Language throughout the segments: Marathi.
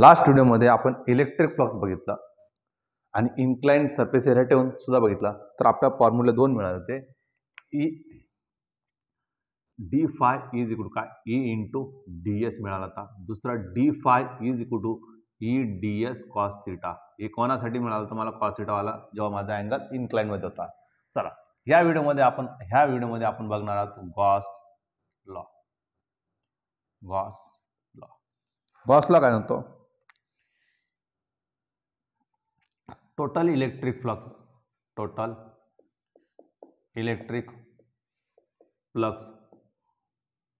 लास्ट व्हिडिओमध्ये आपण इलेक्ट्रिक फ्लक्स बघितला. आणि इन्क्लाइंड सरफेस एरिया ठेवून सुद्धा बघितला. तर आपल्या फॉर्म्युला दोन मिळाले होते. E D phi is equal काय? ई इंटू डी एस मिळाला होता. दुसरा D phi is equal to E D S cos theta हे कोणासाठी मिळालं होतं? मला कॉस थिटावाला जेव्हा माझा अँगल इन्क्लाइनमध्ये होता. चला या व्हिडिओमध्ये आपण ह्या व्हिडिओमध्ये आपण बघणार आहोत गॉस लॉ गॉस लॉ गॉसला काय म्हणतो? total electric flux. Total electric flux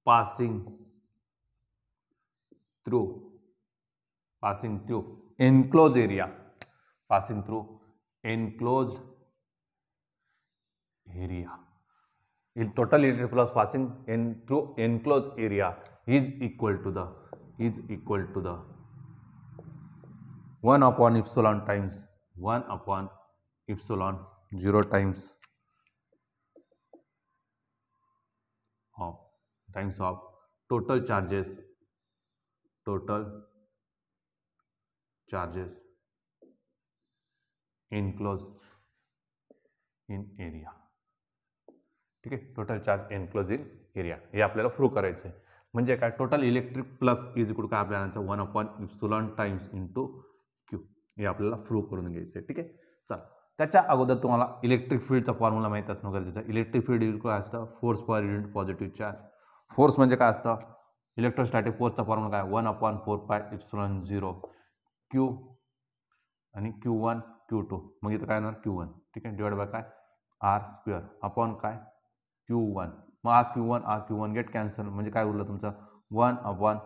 passing through passing through enclosed area. Passing through enclosed area. In total electric flux passing in through enclosed area is equal to the is equal to the 1 upon epsilon times 1 upon epsilon 0 times of times of total charges total charges enclosed in area. ठीक आहे? Total charge enclose in area हे आपल्याला प्रूव्ह करायचं आहे म्हणजे काय? Total electric flux is equal काय आपल्याला one upon epsilon times into हे आपल्याला प्रूव्ह करून घ्यायचं आहे ठीक आहे? चला. त्याच्या अगोदर तुम्हाला इलेक्ट्रिक फील्डचा फॉर्म्युला माहीत असणं गरजेचं आहे. इलेक्ट्रिक फील्ड युज काय असतं force per unit positive charge force म्हणजे काय असतं? इलेक्ट्रोस्टॅटिक फोर्सचा फॉर्म्युला काय? One upon four pi epsilon zero Q आणि क्यू वन क्यू टू मग इथं काय येणार क्यू वन ठीक आहे? डिवाइड बाय काय? आर स्क्वेअर अपॉन काय? क्यू वन मग आ क्यू वन आ क्यू वन गेट कॅन्सल म्हणजे काय उरलं तुमचं? One upon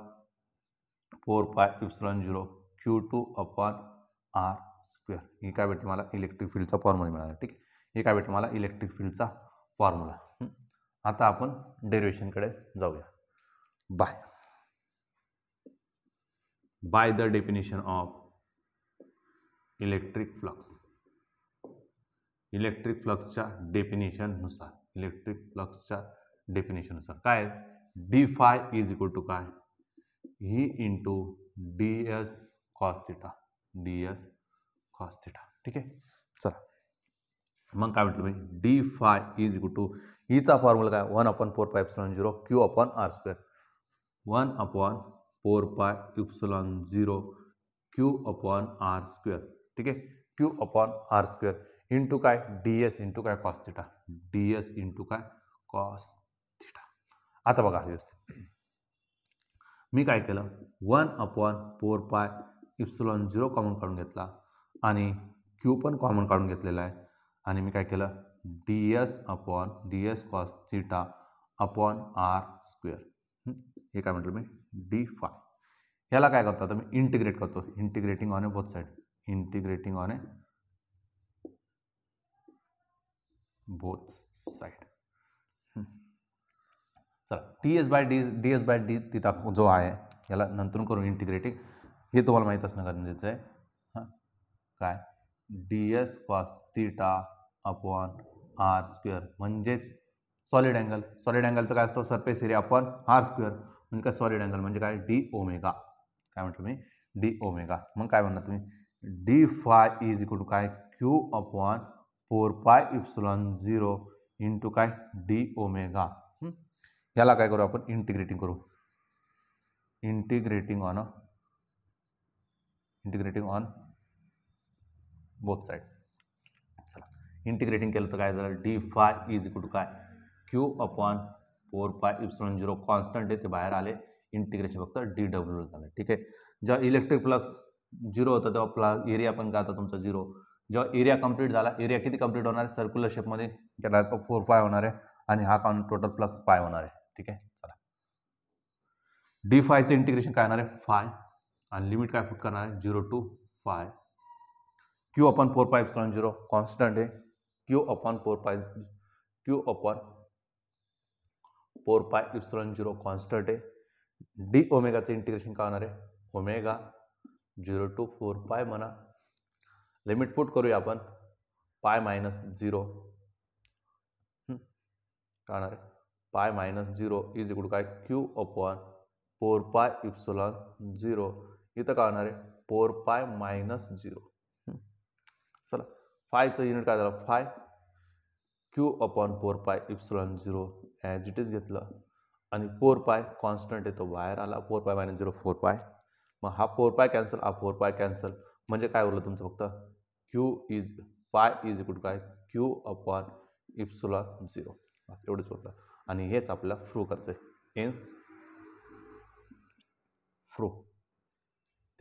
four pi epsilon zero Q two upon R square. हे काय भेटते मला? इलेक्ट्रिक फील्डचा फॉर्म्युला मिळाला. ठीक हे काय भेटते मला? इलेक्ट्रिक फील्डचा फॉर्म्युला. आता आपण डेरिवेशनकडे जाऊया. By. By the definition of electric flux. Electric फ्लक्सच्या डेफिनेशननुसार. इलेक्ट्रिक फ्लक्सच्या डेफिनेशननुसार. काय? D phi is equal to काय? E into D S cos theta D S cos theta ठीक आहे? चला. मग काय म्हटलं मी? D phi is equal to Icha formula काय? One upon four pi epsilon zero Q upon R square one upon four pi epsilon zero Q upon R square ठीक आहे? Q upon R square into काय? डी एस इंटू काय? Cos theta D S into काय? कॉस थिटा आता बघा व्यवस्थित. मी काय केलं? One upon four pi epsilon zero common काढून घेतला आणि क्यू पण कॉमन काढून घेतलेला आहे. आणि मी काय केलं? D S upon D S cos theta upon R square. हे? काय म्हटलं मी? डी फाय ह्याला काय करतो? आता मी इंटिग्रेट करतो. Integrating on a both side integrating on a both side चला. T S by D D S by D theta जो आहे याला नंतर करून इंटिग्रेटिंग हे तुम्हाला माहीत असणं गरजेचं आहे. D S cos theta upon R square म्हणजेच सॉलिड अँगल सॉलिड अँगलचं काय असतो? सरफेस एरिया अपॉन आर म्हणजे काय सॉलिड काय? डी ओमेगा काय म्हटलं मी डी ओमेगा मग काय म्हणणार तुम्ही? D phi is equal to काय? Q upon four pi epsilon zero into काय? डी ओमेगा याला काय करू आपण? इंटिग्रेटिंग करू. Integrating on integrating on both side चला. इंटिग्रेटिंग केलं तर काय झालं? D phi is equal to काय? Q upon four phi epsilon zero constant आहे ते बाहेर आले. इंटिग्रेशन फक्त डी डब्ल्यू झालं. ठीक आहे? जेव्हा इलेक्ट्रिक फ्लक्स झिरो होतं तेव्हा प्ला एरिया पण काय होता तुमचा? झिरो जेव्हा एरिया कंप्लीट झाला एरिया किती कंप्लीट होणार आहे? सर्क्युलर शेपमध्ये त्याला तो फोर फाय होणार आहे आणि हा काउंट टोटल प्लस फाय होणार आहे. ठीक आहे? चला. डी फायचं इंटिग्रेशन काय होणार आहे? फाय आणि लिमिट काय फिट करणार आहे? Zero two phi Q upon four pi epsilon zero constant आहे. Q upon four pi Q upon four pi epsilon zero constant आहे. डी ओमेगाचं इंटिग्रेशन काय होणार आहे? Omega zero to four pi म्हणा. लिमिट पुट करूया आपण. पाय मायनस झिरो काय होणार आहे? Pi minus zero is equal काय? Q upon four pi epsilon zero इथं काय होणार आहे? Four pi minus zero. चला फायचं युनिट काय झालं? Phi. Q upon four pi epsilon zero as it is घेतलं. आणि फोर पाय कॉन्स्टंट येतो बाहेर आला. Four pi minus zero four pi मग हा फोर पाय कॅन्सल हा फोर पाय कॅन्सल. म्हणजे काय उरलं तुमचं फक्त? Q is pi is equal काय? Q upon epsilon zero. असं एवढंच उरलं. आणि हेच आपल्याला फ्रू करायचं आहे इन फ्रू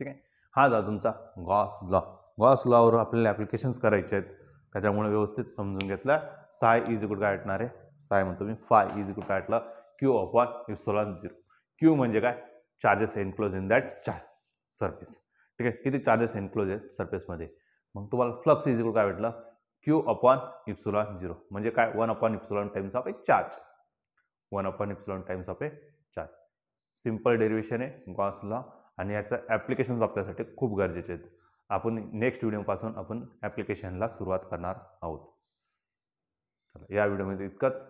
ठीक आहे? हा झाला तुमचा गॉस लॉ. गॉस लॉवर आपल्याला ॲप्लिकेशन्स करायचे आहेत. त्याच्यामुळे व्यवस्थित समजून घेतलं. साय इज इक्वल काय वाटणार आहे? साय म्हणतो मी. फाय इज इक्वल काय वाटलं Q upon epsilon zero Q म्हणजे काय? Charges enclose in that charge surface ठीक आहे? किती चार्जेस एनक्लोज आहेत सर्फेसमध्ये मग तुम्हाला फ्लक्स इज इक्वल काय भेटलं? क्यू अपॉन इप्सुलॉन झिरो म्हणजे काय? One upon epsilon times of a charge one upon epsilon times of a charge simple derivation आहे. Gauss law. आणि याचं ॲप्लिकेशन्स आपल्यासाठी खूप गरजेचे आहेत. आपण नेक्स्ट व्हिडिओपासून आपण ॲप्लिकेशनला सुरुवात करणार आहोत. चला या व्हिडिओमध्ये इतकंच.